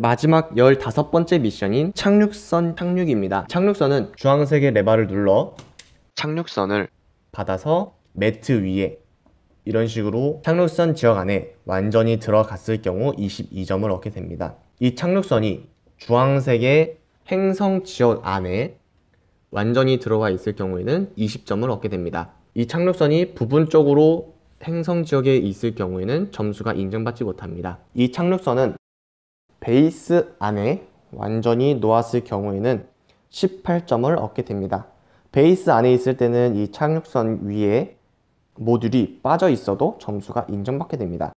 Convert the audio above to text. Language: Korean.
마지막 15번째 미션인 착륙선 착륙입니다. 착륙선은 주황색의 레바를 눌러 착륙선을 받아서 매트 위에 이런 식으로 착륙선 지역 안에 완전히 들어갔을 경우 22점을 얻게 됩니다. 이 착륙선이 주황색의 행성 지역 안에 완전히 들어가 있을 경우에는 20점을 얻게 됩니다. 이 착륙선이 부분적으로 행성 지역에 있을 경우에는 점수가 인정받지 못합니다. 이 착륙선은 베이스 안에 완전히 놓았을 경우에는 18점을 얻게 됩니다. 베이스 안에 있을 때는 이 착륙선 위에 모듈이 빠져 있어도 점수가 인정받게 됩니다.